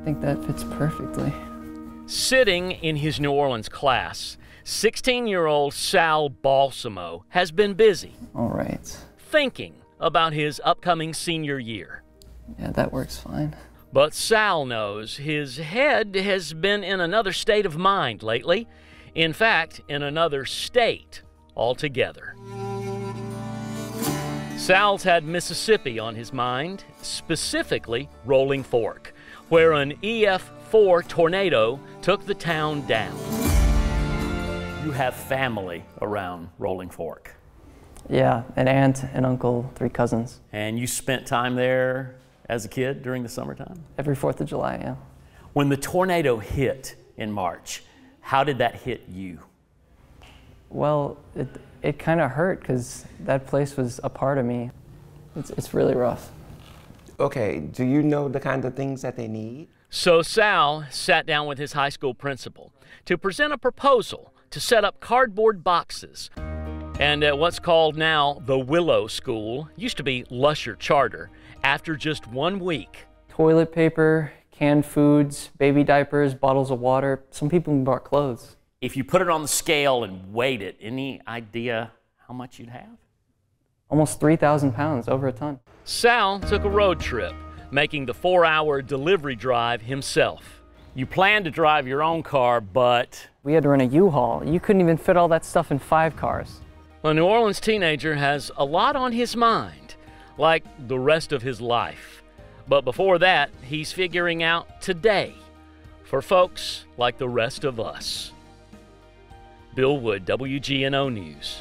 I think that fits perfectly. Sitting in his New Orleans class, 16 year old Sal Balsamo has been busy All right. thinking about his upcoming senior year. Yeah, that works fine. But Sal knows his head has been in another state of mind lately. In fact, in another state altogether. Sal's had Mississippi on his mind, specifically Rolling Fork, where an EF4 tornado took the town down. You have family around Rolling Fork, Yeah, an aunt, an uncle, three cousins. and you spent time there as a kid during the summertime? Every 4th of July, yeah. When the tornado hit in March, how did that hit you? Well, it, it kind of hurt because that place was a part of me. It's, it's really rough. Okay, do you know the kind of things that they need? So Sal sat down with his high school principal to present a proposal to set up cardboard boxes. And at what's called now the Willow School, used to be Lusher Charter, after just one week, Toilet paper, canned foods, baby diapers, bottles of water. Some people even brought clothes. if you put it on the scale and weighed it, any idea how much you'd have? Almost 3,000 pounds, over a ton. Sal took a road trip, making the four hour delivery drive himself. You planned to drive your own car, but We had to rent a U-Haul. You couldn't even fit all that stuff in five cars. A New Orleans teenager has a lot on his mind, like the rest of his life. But before that, he's figuring out today for folks like the rest of us. Bill Wood, WGNO News.